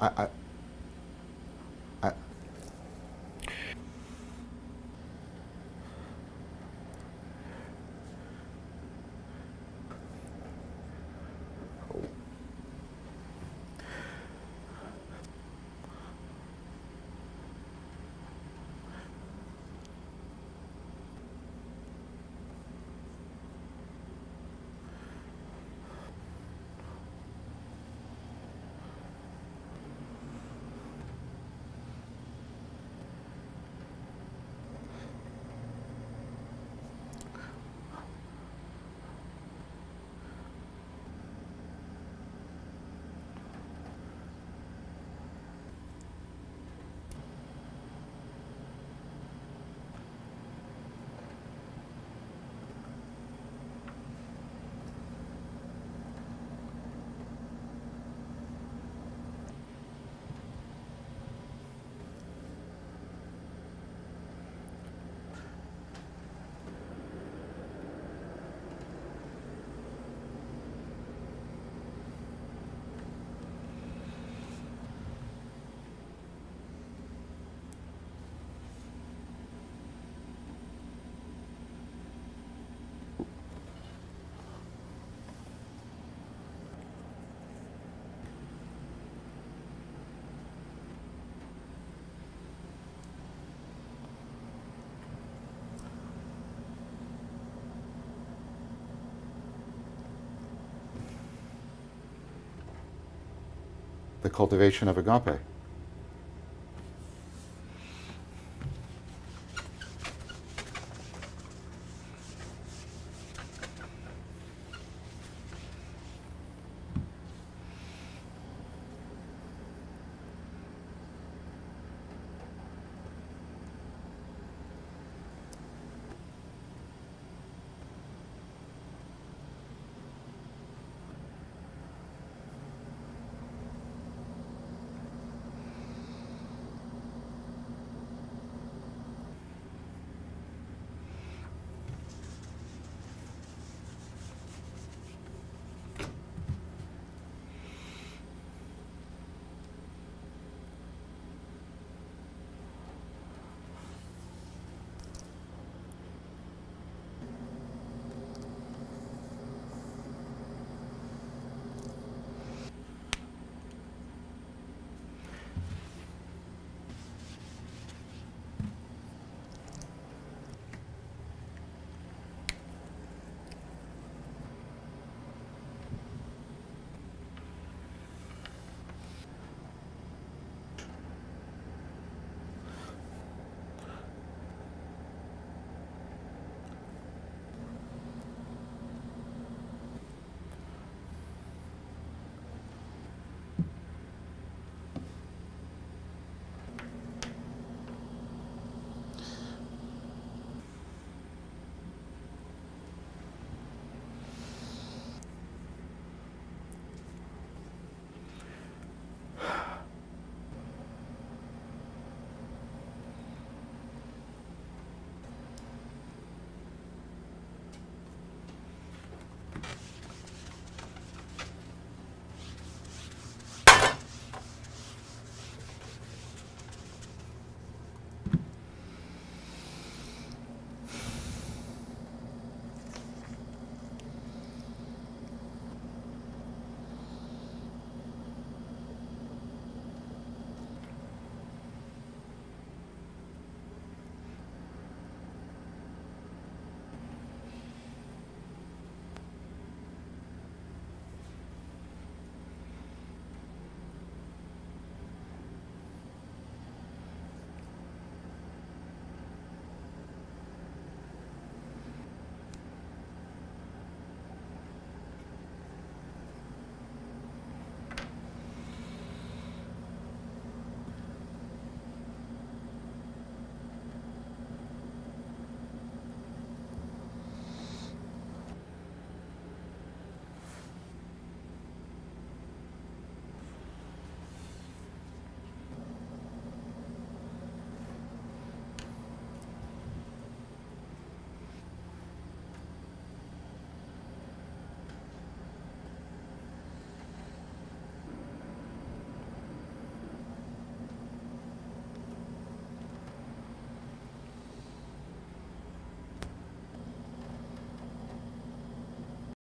I, I, I, the cultivation of agape.